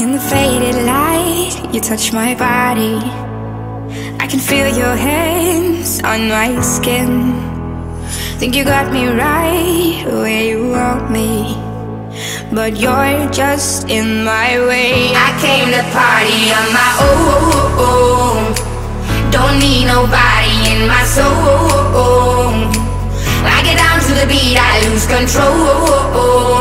In the faded light, you touch my body. I can feel your hands on my skin. Think you got me right where you want me. But you're just in my way. I came to party on my own. Don't need nobody in my soul. I get down to the beat, I lose control.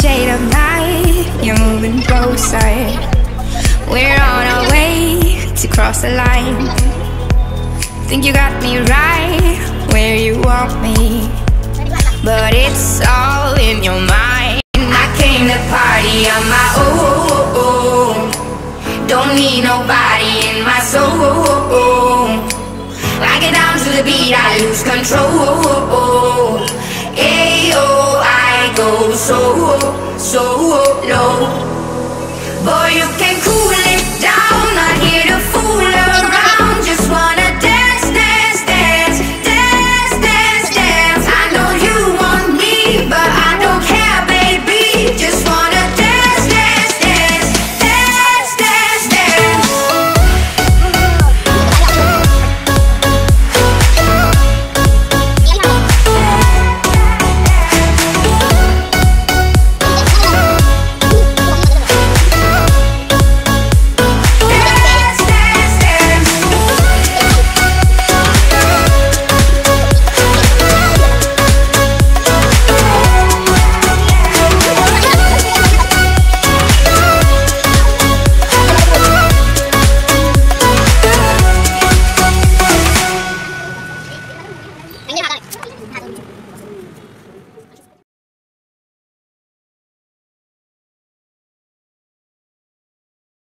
Shade of night, you're moving closer. We're on our way to cross the line. Think you got me right where you want me, but it's all in your mind. I came to party on my own. Don't need nobody in my soul. I get down to the beat, I lose control. So oh, low.